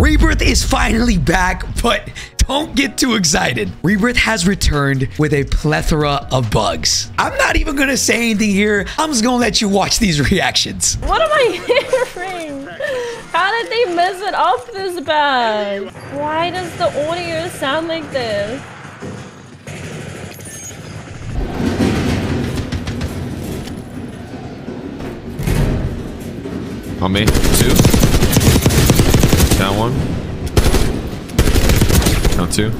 Rebirth is finally back, but don't get too excited. Rebirth has returned with a plethora of bugs. I'm not even gonna say anything here. I'm just gonna let you watch these reactions. What am I hearing? How did they mess it up this bad? Why does the audio sound like this? On me. Two. Down one. Down two.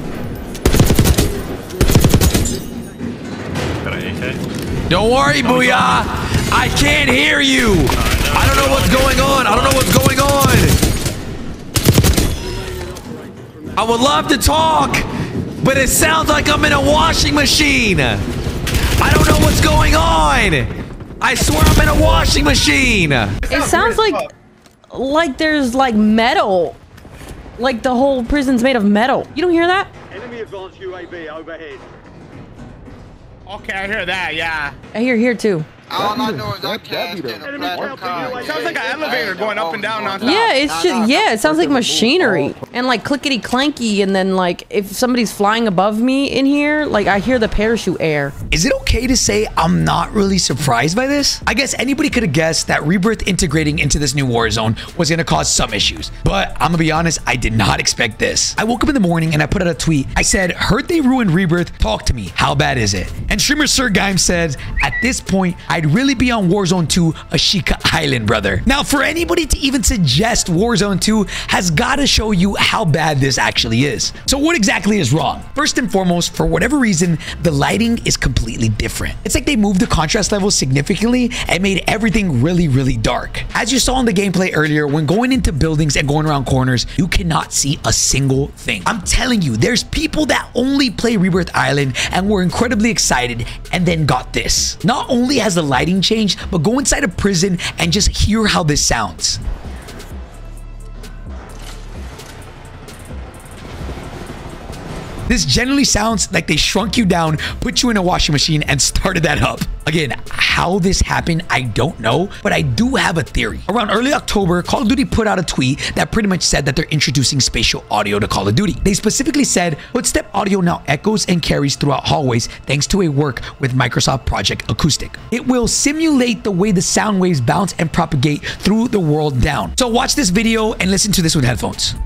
Got an AK. Don't worry, Booyah. I can't hear you. I don't know what's going on. I don't know what's going on. I would love to talk, but it sounds like I'm in a washing machine. I don't know what's going on. I swear I'm in a washing machine. It sounds like like there's like metal. Like the whole prison's made of metal. You don't hear that? Enemy advanced UAV overhead. Okay, I hear that. Yeah. I hear here too. All I know is I cashed in a Enemy platinum card. Sounds like an elevator going up and down nonstop. Yeah, it's just yeah, it sounds like machinery and like clickety clanky and then like if somebody's flying above me in here, like I hear the parachute air. Is it okay to say I'm not really surprised by this? I guess anybody could have guessed that Rebirth integrating into this new Warzone was going to cause some issues. But I'm going to be honest, I did not expect this. I woke up in the morning and I put out a tweet. I said, heard they ruined Rebirth. Talk to me. How bad is it? And streamer Sir Gaim said, at this point, I'd really be on Warzone 2 Ashika Island, brother. Now, for anybody to even suggest Warzone 2 has got to show you how bad this actually is. So what exactly is wrong? First and foremost, for whatever reason, the lighting is completely different. It's like they moved the contrast level significantly and made everything really, really dark. As you saw in the gameplay earlier, when going into buildings and going around corners, you cannot see a single thing. I'm telling you, there's people that only play Rebirth Island and were incredibly excited and then got this. Not only has the lighting changed, but go inside a prison and just hear how this sounds. This generally sounds like they shrunk you down, put you in a washing machine, and started that up. Again, how this happened, I don't know, but I do have a theory. Around early October, Call of Duty put out a tweet that pretty much said that they're introducing spatial audio to Call of Duty. They specifically said, footstep audio now echoes and carries throughout hallways thanks to a work with Microsoft Project Acoustic. It will simulate the way the sound waves bounce and propagate through the world down. So watch this video and listen to this with headphones.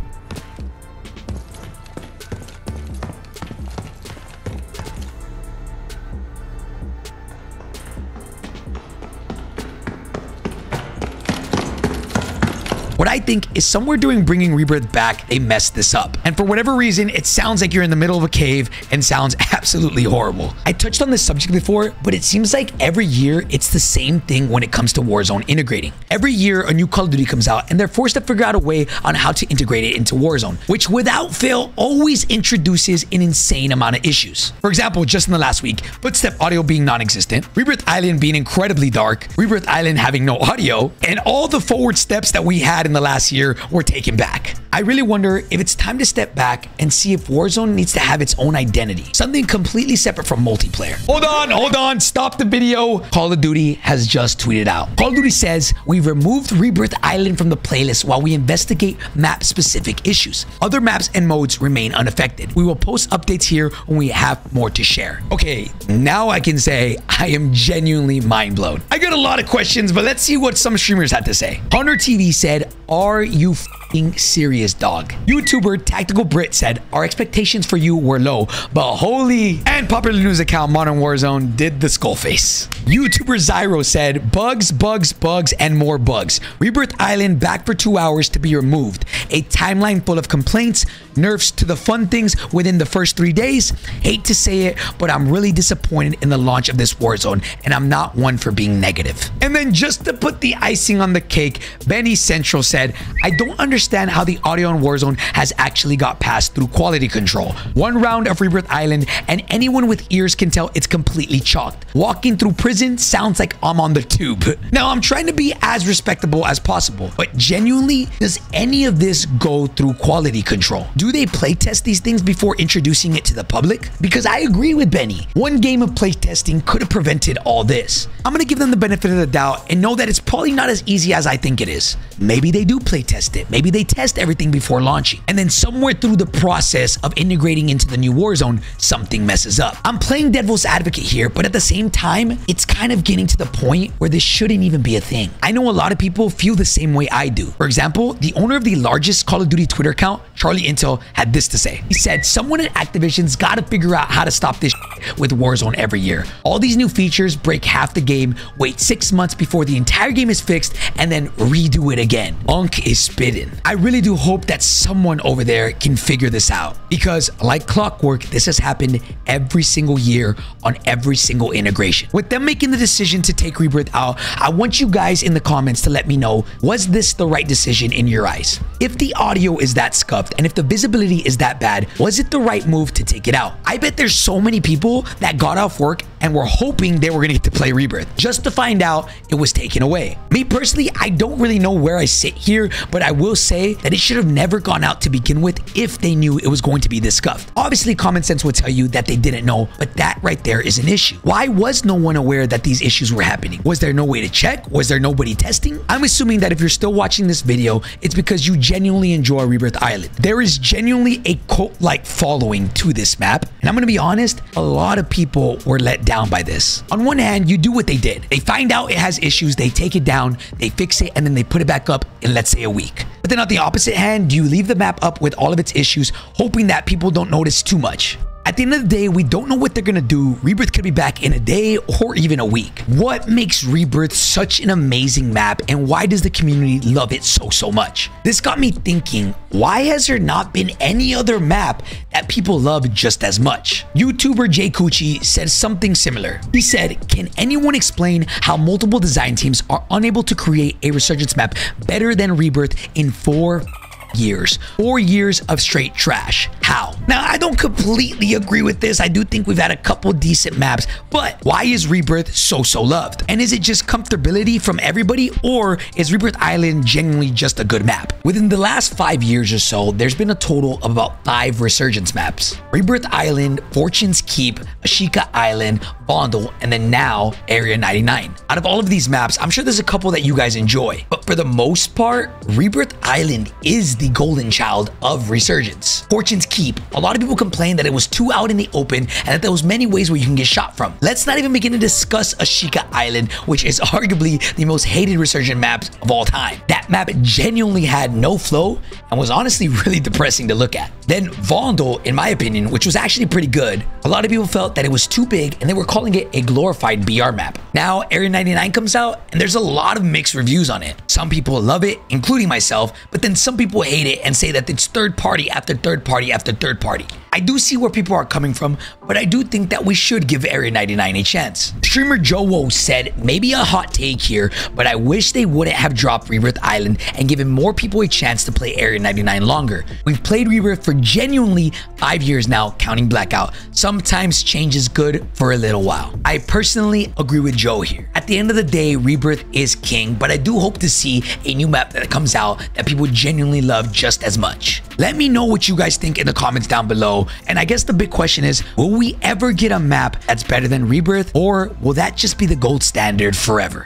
What I think is somewhere during bringing Rebirth back, they messed this up. And for whatever reason, it sounds like you're in the middle of a cave and sounds absolutely horrible. I touched on this subject before, but it seems like every year it's the same thing when it comes to Warzone integrating. Every year, a new Call of Duty comes out and they're forced to figure out a way on how to integrate it into Warzone, which without fail always introduces an insane amount of issues. For example, just in the last week, footstep audio being non-existent, Rebirth Island being incredibly dark, Rebirth Island having no audio, and all the forward steps that we had in the last year were taken back. I really wonder if it's time to step back and see if Warzone needs to have its own identity, something completely separate from multiplayer. Hold on, hold on, stop the video. Call of Duty has just tweeted out. Call of Duty says, we've removed Rebirth Island from the playlist while we investigate map-specific issues. Other maps and modes remain unaffected. We will post updates here when we have more to share. Okay, now I can say I am genuinely mind blown. I got a lot of questions, but let's see what some streamers had to say. Hunter TV said, are you serious, dog? YouTuber Tactical Brit said, our expectations for you were low, but holy... And popular news account Modern Warzone did the skull face. YouTuber Zyro said, bugs, bugs, bugs, and more bugs. Rebirth Island back for two hours to be removed. A timeline full of complaints, nerfs to the fun things within the first three days. Hate to say it, but I'm really disappointed in the launch of this Warzone, and I'm not one for being negative. And then just to put the icing on the cake, Benny Central said, I don't understand how the audio on Warzone has actually got passed through quality control. One round of Rebirth Island, and anyone with ears can tell it's completely chalked. Walking through prison sounds like I'm on the tube. Now, I'm trying to be as respectable as possible, but genuinely, does any of this go through quality control? Do they playtest these things before introducing it to the public? Because I agree with Benny. One game of playtesting could have prevented all this. I'm gonna give them the benefit of the doubt and know that it's probably not as easy as I think it is. Maybe they do playtest it. Maybe they test everything before launching. And then somewhere through the process of integrating into the new Warzone, something messes up. I'm playing devil's advocate here, but at the same time, it's kind of getting to the point where this shouldn't even be a thing. I know a lot of people feel the same way I do. For example, the owner of the largest Call of Duty Twitter account, Charlie Intel, had this to say. He said, someone at Activision's got to figure out how to stop this with Warzone every year. All these new features break half the game, wait six months before the entire game is fixed, and then redo it again. Unk is spitting. I really do hope that someone over there can figure this out because like clockwork, this has happened every single year on every single integration. With them making the decision to take Rebirth out, I want you guys in the comments to let me know, was this the right decision in your eyes? If the audio is that scuffed and if the visibility is that bad, was it the right move to take it out? I bet there's so many people that got off work and were hoping they were going to get to play Rebirth just to find out it was taken away. Me personally, I don't really know where I sit here, but I will say that it should have never gone out to begin with if they knew it was going to be this scuffed. Obviously, common sense would tell you that they didn't know, but that right there is an issue. Why was no one aware that these issues were happening? Was there no way to check? Was there nobody testing? I'm assuming that if you're still watching this video, it's because you genuinely enjoy Rebirth Island. There is genuinely a cult-like following to this map, and I'm going to be honest, a lot of people were let down down by this. On one hand, you do what they did. They find out it has issues, they take it down, they fix it, and then they put it back up in, let's say, a week. But then on the opposite hand, you leave the map up with all of its issues, hoping that people don't notice too much. At the end of the day, we don't know what they're gonna do. Rebirth could be back in a day or even a week. What makes Rebirth such an amazing map and why does the community love it so, so much? This got me thinking, why has there not been any other map that people love just as much? YouTuber Jay Cucci said something similar. He said, can anyone explain how multiple design teams are unable to create a Resurgence map better than Rebirth in four years. Four years of straight trash. How? Now, I don't completely agree with this. I do think we've had a couple decent maps, but why is Rebirth so, so loved? And is it just comfortability from everybody, or is Rebirth Island genuinely just a good map? Within the last five years or so, there's been a total of about five Resurgence maps. Rebirth Island, Fortune's Keep, Ashika Island, Vondel, and then now Area 99. Out of all of these maps, I'm sure there's a couple that you guys enjoy, but for the most part, Rebirth Island is the golden child of Resurgence. Fortune's Keep, a lot of people complain that it was too out in the open and that there was many ways where you can get shot from. Let's not even begin to discuss Ashika Island, which is arguably the most hated Resurgent maps of all time. That map genuinely had no flow and was honestly really depressing to look at. Then Vondel, in my opinion, which was actually pretty good, a lot of people felt that it was too big and they were calling it a glorified BR map. Now Area 99 comes out and there's a lot of mixed reviews on it. Some people love it, including myself, but then some people hate it and say that it's third party after third party after third party. I do see where people are coming from, but I do think that we should give Area 99 a chance. Streamer Joe said, maybe a hot take here, but I wish they wouldn't have dropped Rebirth Island and given more people a chance to play Area 99 longer. We've played Rebirth for genuinely five years now, counting Blackout. Sometimes change is good for a little while. I personally agree with Joe here. At the end of the day, Rebirth is king, but I do hope to see a new map that comes out that people genuinely love just as much. Let me know what you guys think in the comments down below. And I guess the big question is, will we ever get a map that's better than Rebirth or will that just be the gold standard forever?